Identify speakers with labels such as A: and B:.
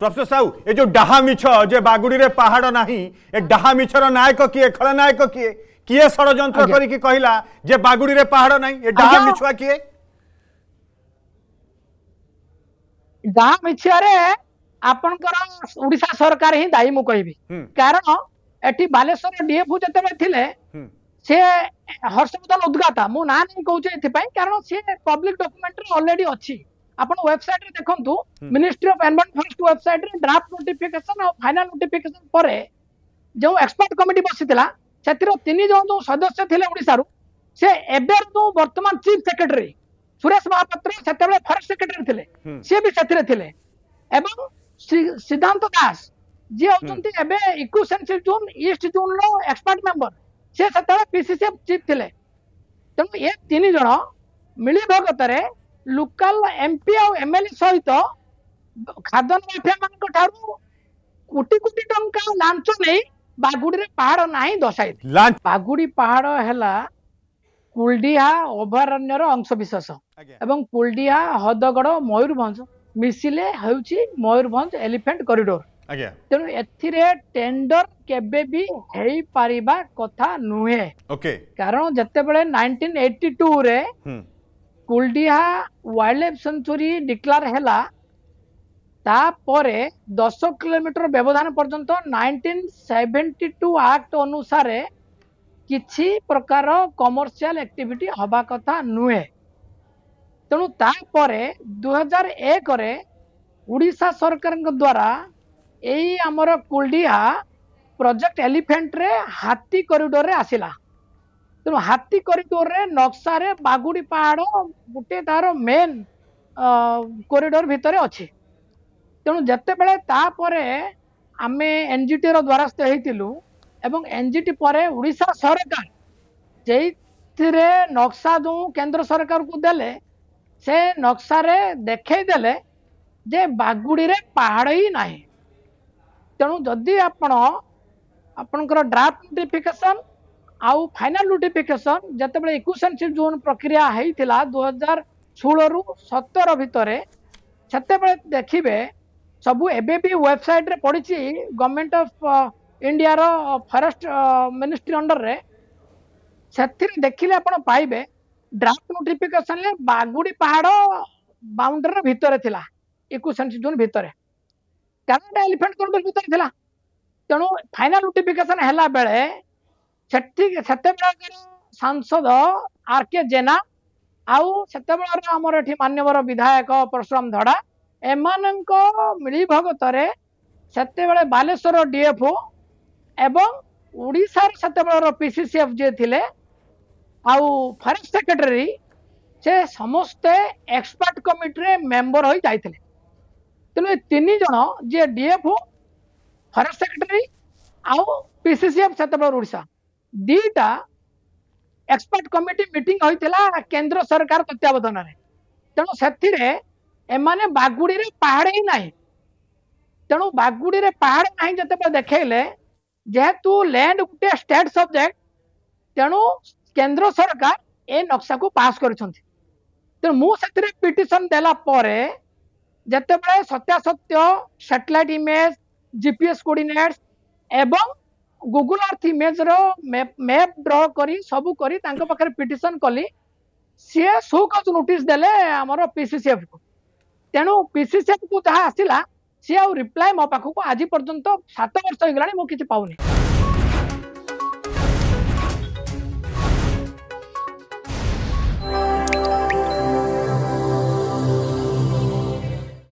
A: professor Sau এ যে ডাহা মিছ যে বাগুড়ি পাহাড় না এ ডাহা মিছর নায়ক কিয়ে খলনায়ক কিয়ে কিয়ে ষড়যন্ত্র করিকি কহিলা যে বাগুড়ি পাহাড় নাই এ ডাহা মিছুয়া কিয়ে
B: ডাহা মিছুয়ারে ଆପଣଙ୍କର ଓଡିଶା ସରକାର ହିଁ ଦାୟୀ ମୁଁ କହିବି କାରଣ ଏଠି ବାଲେଶ୍ୱର ଡିଏଫ୍ ଯେତେବେଳେ ଥିଲେ ସିଏ ହର୍ଷବର୍ଦ୍ଧନ ଉଦ୍ଗାତା ମୁଁ ନାଁ ନେଇ କହୁଛି ଏଥିପାଇଁ କାରଣ ସିଏ ପବ୍ଲିକ ଡକୁମେଣ୍ଟରେ ଅଲରେଡି ଅଛି ଆପଣ ୱେବସାଇଟରେ ଦେଖନ୍ତୁ ମିନିଷ୍ଟ୍ରି ଅଫ୍ ଏନଭରମେଣ୍ଟ ଫରେଷ୍ଟ ୱେବସାଇଟରେ ଡ୍ରାଫ୍ଟ ନୋଟିଫିକେସନ ଆଉ ଫାଇନାଲ ନୋଟିଫିକେସନ ପରେ ଯେଉଁ ଏକ୍ସପର୍ଟ କମିଟି ବସିଥିଲା ସେଥିର ତିନି ଜଣ ଯେଉଁ ସଦସ୍ୟ ଥିଲେ ଓଡ଼ିଶାରୁ ସେ ଏବେ ଯେଉଁ ବର୍ତ୍ତମାନ ଚିଫ୍ ସେକ୍ରେଟାରୀ ସୁରେଶ ମହାପାତ୍ର ସେତେବେଳେ ଫରେଷ୍ଟ ସେକ୍ରେଟାରୀ ଥିଲେ ସିଏ ବି ସେଥିରେ ଥିଲେ ଏବଂ ସିଦ୍ଧାନ୍ତ ଦାସ ଯିଏ ହେଉଛନ୍ତି ଏବେ ଏକୋଇଶ ଜୁନ୍ ଇଷ୍ଟ ଜୁନ୍ର ଏକ୍ସପର୍ଟ ମେମ୍ବର ସିଏ ସେତେବେଳେ ପିସିସିଏଫ୍ ଚିଫ୍ ଥିଲେ ତେଣୁ ଏ ତିନି ଜଣ ମିଳିଭଗତରେ ଲୋକାଲ ଏମ୍ପି ଆଉ ଏମ୍ଏଲ୍ଏ ସହିତ ଖାଦନ ମାଫିଆ ମାନଙ୍କ ଠାରୁ କୋଟି କୋଟି ଟଙ୍କା ଲାଞ୍ଚ ନେଇ ବାଗୁଡିରେ ପାହାଡ ନାହିଁ
A: ଦଶାଇ
B: ବାଗୁଡି ପାହାଡ ହେଲା କୁଲଡିହା ଅଭୟାରଣ୍ୟର ଅଂଶବିଶେଷ ଏବଂ କୁଲଡିହା ହଦଗଡ ମୟୂରଭଞ୍ଜ ମିଶିଲେ ହେଉଛି ମୟୂରଭଞ୍ଜ ଏଲିଫେଣ୍ଟ କରିଡୋର ତେଣୁ ଏଥିରେ ଟେଣ୍ଡର କେବେ ବି ହେଇପାରିବା କଥା ନୁହେଁ କାରଣ ଯେତେବେଳେ ନାଇନଟିନ୍ ଏଇଟି ଟୁରେ କୁଲଡି ୱାଇଲ୍ଡ ଲାଇଫ୍ ସେଞ୍ଚୁରୀ ଡିକ୍ଲାର ହେଲା ତାପରେ ଦଶ କିଲୋମିଟର ବ୍ୟବଧାନ ପର୍ଯ୍ୟନ୍ତ ନାଇନଟିନ୍ ସେଭେଣ୍ଟି ଟୁ ଆକ୍ଟ ଅନୁସାରେ କିଛି ପ୍ରକାର କମର୍ସିଆଲ ଆକ୍ଟିଭିଟି ହେବା କଥା ନୁହେଁ ତେଣୁ ତାପରେ ଦୁଇହଜାର ଏକରେ ଓଡ଼ିଶା ସରକାରଙ୍କ ଦ୍ୱାରା ଏଇ ଆମର କୁଲଡିହା ପ୍ରୋଜେକ୍ଟ ଏଲିଫେଣ୍ଟରେ ହାତୀ କରିଡ଼ରରେ ଆସିଲା ତେଣୁ ହାତୀ କରିଡୋରରେ ନକ୍ସାରେ ବାଗୁଡ଼ି ପାହାଡ଼ ଗୋଟିଏ ତାର ମେନ୍ କରିଡୋର ଭିତରେ ଅଛି ତେଣୁ ଯେତେବେଳେ ତାପରେ ଆମେ ଏନ୍ଜିଟିର ଦ୍ୱାରସ୍ଥ ହେଇଥିଲୁ ଏବଂ ଏନ୍ଜିଟି ପରେ ଓଡ଼ିଶା ସରକାର ଯେଉଁଥିରେ ନକ୍ସା ଯେଉଁ କେନ୍ଦ୍ର ସରକାରକୁ ଦେଲେ ସେ ନକ୍ସାରେ ଦେଖେଇ ଦେଲେ ଯେ ବାଗୁଡ଼ିରେ ପାହାଡ଼ ହିଁ ନାହିଁ ତେଣୁ ଯଦି ଆପଣ ଆପଣଙ୍କର ଡ୍ରାଫ୍ଟ ନୋଟିଫିକେସନ୍ ଆଉ ଫାଇନାଲ ନୋଟିଫିକେସନ ଯେତେବେଳେ ଇକ୍ୱେସନସିପ ଜୋନ୍ ପ୍ରକ୍ରିୟା ହେଇଥିଲା ଦୁଇହଜାର ଷୋହଳରୁ ସତର ଭିତରେ ସେତେବେଳେ ଦେଖିବେ ସବୁ ଏବେ ବି ୱେବସାଇଟରେ ପଡ଼ିଛି ଗଭର୍ଣ୍ଣମେଣ୍ଟ ଅଫ୍ ଇଣ୍ଡିଆର ଫରେଷ୍ଟ ମିନିଷ୍ଟ୍ରି ଅଣ୍ଡରରେ ସେଥିରେ ଦେଖିଲେ ଆପଣ ପାଇବେ ଡ୍ରାଫ୍ଟ ନୋଟିଫିକେସନରେ ବାଗୁଡ଼ି ପାହାଡ଼ ବାଉଣ୍ଡରୀ ଭିତରେ ଥିଲା ଇକ୍ୱେସନସିପ ଜୋନ୍ ଭିତରେ କାରଣ ଏଲିଫେଣ୍ଟ କଣ୍ଟ୍ରୋଲ ଭିତରେ ଥିଲା ତେଣୁ ଫାଇନାଲ ନୋଟିଫିକେସନ ହେଲା ବେଳେ सांसद आर के जेना आतर मानवर विधायक परशुराम धड़ा एम मिलीभगत बालेश्वर डीएफओ एवं ओडार से पिसीसीएफ जी थे आरेस्ट सेक्रेटरी से समस्ते एक्सपर्ट कमिटे मेम्बर हो जाते तेनालीज जी डीएफओ फरेस्ट सेक्रेटरी आउ पीसीसीएफ से ओडा दीटा एक्सपर्ट कमिटी मीटिंग होता केन्द्र सरकार तत्वधान तेणु से बागुड़ी पहाड़ ही ना तेणु बागुड़ी पहाड़ ना जो देखले जेहेतु लैंड गोटे स्टेट सब्जेक्ट तेणु केन्द्र सरकार ए नक्सा को पास कर पिटन देते सत्यासत्य सैटेलैट इमेज जिपीएस कोर्डिनेट्स एवं ଗୁଗୁଲ ଆର୍ଥ ଇମେଜର ମ୍ୟାପ୍ ଡ୍ର କରି ସବୁ କରି ତାଙ୍କ ପାଖରେ ପିଟିସନ କଲି ସିଏ ସୁକଜ ନୋଟିସ ଦେଲେ ଆମର ପିସିସିଏଫ୍ କୁ ତେଣୁ ପିସିସିଏଫ୍ କୁ ଯାହା ଆସିଲା ସିଏ ଆଉ ରିପ୍ଲାଏ ମୋ ପାଖକୁ ଆଜି ପର୍ଯ୍ୟନ୍ତ ସାତ ବର୍ଷ ହେଇଗଲାଣି ମୁଁ କିଛି ପାଉନି